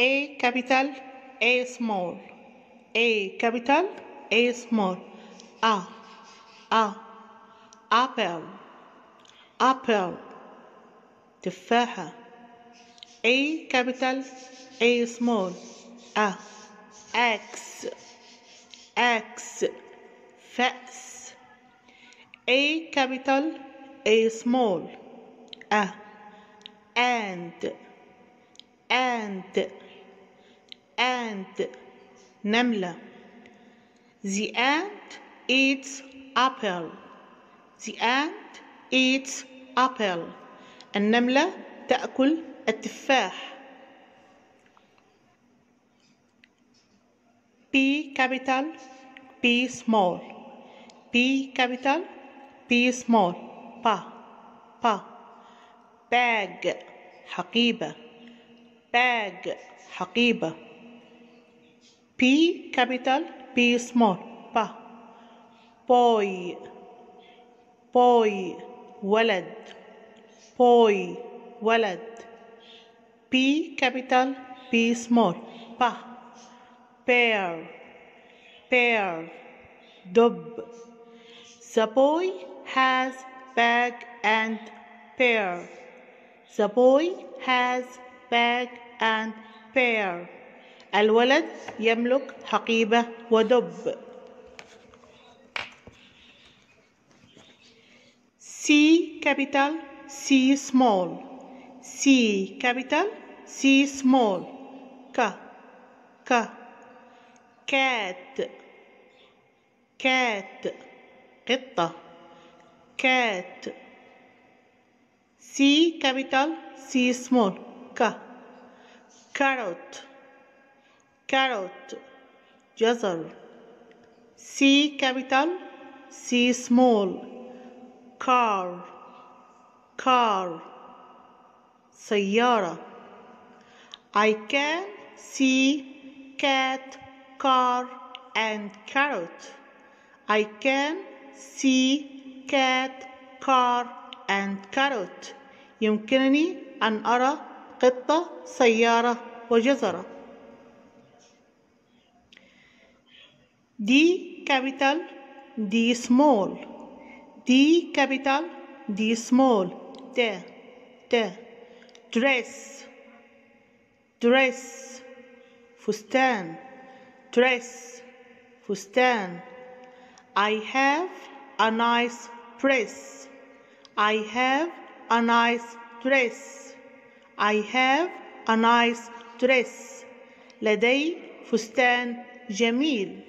A capital, A small. A capital, A small. A, A, apple, apple. تفاحة. A capital, A small. A, X, X. فأس. A capital, A small. A, and, and. Ant نملة the ant eats apple the ant eats apple النملة تأكل التفاح P capital P small P capital P small pa pa bag حقيبة bag حقيبة P capital P small pa boy boy ولد boy ولد P capital P small pa pear pear dub the boy has bag and pear the boy has bag and pear الولد يملك حقيبة ودب C capital C small C capital C small ك ك cat cat قطة cat C capital C small ك carrot carrot جزر C capital C small car car سيارة I can see cat car and carrot I can see cat car and carrot يمكنني أن أرى قطة سيارة وجزرة D capital D small D capital D small D D dress dress فستان dress فستان I have a nice dress I have a nice dress I have a nice dress لدي فستان جميل